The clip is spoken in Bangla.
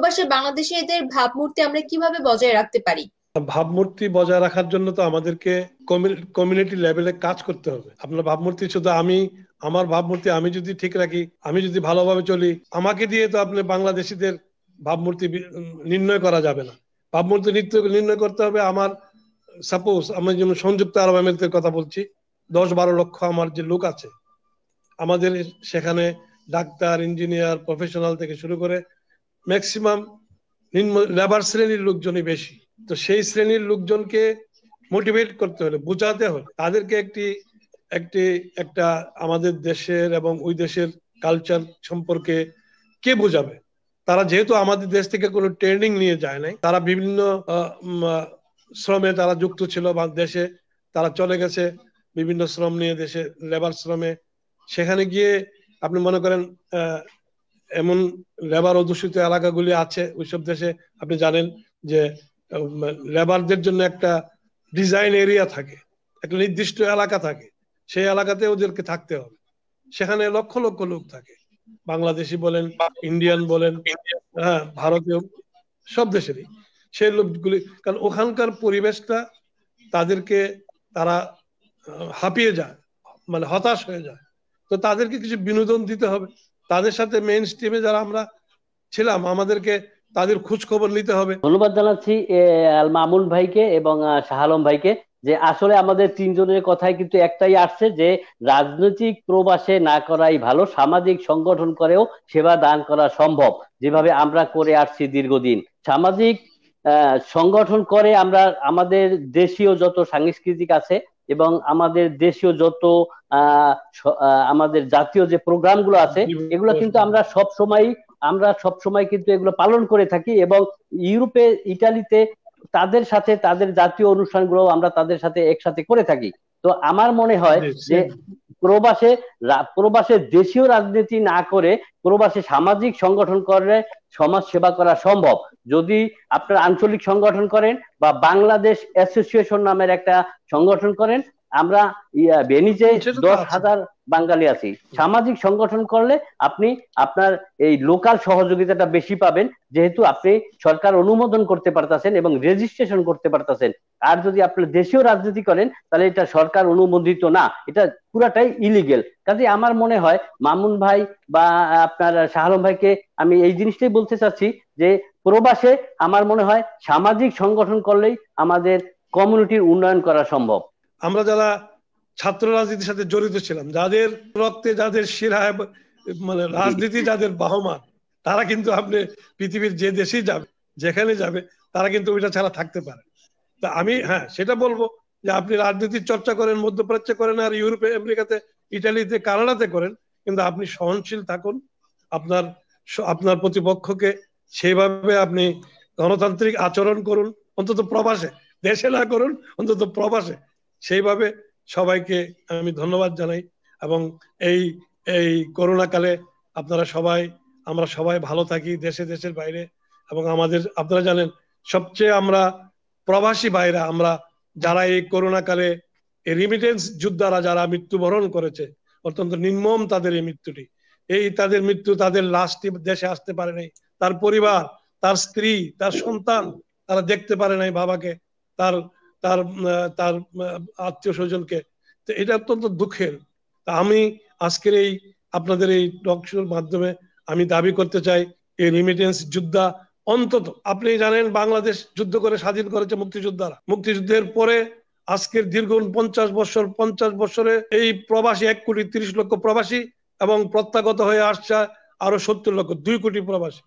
প্রবাসী বাংলাদেশিদের ভাবমূর্তি আমরা কীভাবে বজায় রাখতে পারি? ভাবমূর্তি বজায় রাখার জন্য তো আমাদেরকে কমিউনিটি লেভেলে কাজ করতে হবে। আপনার ভাবমূর্তি শুধু আমি, আমার ভাবমূর্তি আমি যদি ঠিক রাখি, আমি যদি ভালোভাবে চলি, আমাকে দিয়ে তো আপনি বাংলাদেশিদের ভাবমূর্তি নির্ণয় করা যাবে না। ভাবমূর্তি নির্ণয় করতে হবে আমার সাপোজ আমি যেমন সংযুক্ত আরব আমিরাতের কথা বলছি দশ বারো লক্ষ আমার যে লোক আছে, আমাদের সেখানে ডাক্তার ইঞ্জিনিয়ার প্রফেশনাল থেকে শুরু করে ম্যাক্সিমাম নিম্ন লেবার শ্রেণির লোকজনই বেশি। তো সেই শ্রেণির লোকজনকে মোটিভেট করতে হলে, বোঝাতে হলে, তাদেরকে একটি একটি, একটা আমাদের দেশের এবং ওই দেশের কালচার সম্পর্কে কে বোঝাবে? তারা যেহেতু আমাদের দেশ থেকে কোনো ট্রেনিং নিয়ে যায় নাই, তারা বিভিন্ন শ্রমে তারা যুক্ত ছিল বা দেশে তারা চলে গেছে, বিভিন্ন শ্রম নিয়ে দেশে লেবার শ্রমে। সেখানে গিয়ে আপনি মনে করেন এমন লেবার অধ্যুষিত এলাকাগুলি আছে, ওইসব দেশে আপনি জানেন যে লেবারদের জন্য একটা ডিজাইন এরিয়া থাকে, একটা নির্দিষ্ট এলাকা থাকে, সেই এলাকাতে ওদেরকে থাকতে হবে। সেখানে লক্ষ লক্ষ লোক থাকে। বাংলাদেশি বলেন, ইন্ডিয়ান বলেন হ্যাঁ ভারতীয়, সব দেশেরই। সেই লোকগুলি, কারণ ওখানকার পরিবেশটা তাদেরকে তারা হাঁপিয়ে যায় মানে হতাশ হয়ে যায়। তো তাদেরকে কিছু বিনোদন দিতে হবে। তাদের সাথে মেইন স্ট্রিমে যারা আমরা ছিলাম, আমাদেরকে তাদের খোঁজ খবর নিতে হবে। ধন্যবাদ জানাচ্ছি মামুন ভাইকে এবং শাহ আলম ভাইকে যে আসলে আমাদের তিনজনের কথাই কিন্তু একটাই আসছে যে, রাজনৈতিক প্রবাসে না করাই ভালো, সামাজিক সংগঠন করেও সেবা দান করা সম্ভব, যেভাবে আমরা করে আসছি দীর্ঘদিন। সামাজিক সংগঠন করে আমরা, আমাদের দেশীয় যত সাংস্কৃতিক আছে এবং আমাদের দেশীয় যত আমাদের জাতীয় যে প্রোগ্রামগুলো আছে এগুলো কিন্তু আমরা সব সময় আমরা সব সময় কিন্তু এগুলো পালন করে থাকি এবং ইউরোপে ইটালিতে তাদের সাথে তাদের জাতীয় অনুষ্ঠানগুলো আমরা তাদের সাথে একসাথে করে থাকি। তো আমার মনে হয় যে প্রবাসে প্রবাসে দেশীয় রাজনীতি না করে প্রবাসে সামাজিক সংগঠন করে সমাজ সেবা করা সম্ভব। যদি আপনার আঞ্চলিক সংগঠন করেন বা বাংলাদেশ অ্যাসোসিয়েশন নামের একটা সংগঠন করেন আমরা বেনিজে দশ হাজার বাঙালি আছি। সামাজিক সংগঠন করলে আপনি আপনার এই লোকাল সহযোগিতাটা বেশি পাবেন যেহেতু আপনি সরকার অনুমোদন করতে পারতেছেন এবং রেজিস্ট্রেশন করতে পারতেছেন। আর যদি আপনি দেশীয় রাজনীতি করেন তাহলে এটা সরকার অনুমোদিত না। এটা পুরাটাই ইলিগেল কাজে আমার মনে হয় মামুন ভাই বা আপনার শাহরম ভাইকে আমি এই জিনিসটাই বলতে চাচ্ছি যে প্রবাসে আমার মনে হয় সামাজিক সংগঠন করলেই আমাদের কমিউনিটির উন্নয়ন করা সম্ভব। আমরা যারা ছাত্র রাজনীতির সাথে জড়িত ছিলাম, যাদের রক্তে যাদের শিরায় মানে রাজনীতি যাদের বাহমান, তারা কিন্তু আপনি পৃথিবীর যে দেশেই যাবে, যেখানে যাবে, তারা কিন্তু ওইটা ছাড়া থাকতে পারে তা আমি হ্যাঁ সেটা বলব যে আপনি রাজনীতির চর্চা করেন, মধ্যপ্রাচ্যে করেন আর ইউরোপে, আমেরিকাতে, ইটালিতে, কানাডাতে করেন, কিন্তু আপনি সহনশীল থাকুন। আপনার আপনার প্রতিপক্ষকে সেইভাবে আপনি গণতান্ত্রিক আচরণ করুন, অন্তত প্রবাসে, দেশে না করুন, অন্তত প্রবাসে। সেইভাবে সবাইকে আমি ধন্যবাদ জানাই এবং এই এই করোনা কালে আপনারা সবাই, আমরা সবাই ভালো থাকি দেশে, দেশের বাইরে এবং আমাদের, আপনারা জানেন সবচেয়ে আমরা প্রবাসী বাইরা আমরা যারা এই করোনা কালে এই রিমিটেন্স যোদ্ধারা যারা মৃত্যুবরণ করেছে, অত্যন্ত নির্মম তাদের এই মৃত্যুটি। এই তাদের মৃত্যু তাদের লাশটি দেশে আসতে পারে নাই। তার পরিবার, তার স্ত্রী, তার সন্তান তারা দেখতে পারে নাই বাবাকে, তার তার তার আত্মীয় স্বজনকে। তো এটা অত্যন্ত দুঃখের। তা আমি আজকের এই আপনাদের এই টকশোর মাধ্যমে আমি দাবি করতে চাই, এই রিমিটেন্স যোদ্ধা অন্তত, আপনি জানেন বাংলাদেশ যুদ্ধ করে স্বাধীন করেছে মুক্তিযোদ্ধারা। মুক্তিযুদ্ধের পরে আজকের দীর্ঘ পঞ্চাশ বছর, পঞ্চাশ বছরে এই প্রবাসী এক কোটি তিরিশ লক্ষ প্রবাসী এবং প্রত্যাগত হয়ে আসছে আরও সত্তর লক্ষ, দুই কোটি প্রবাসী।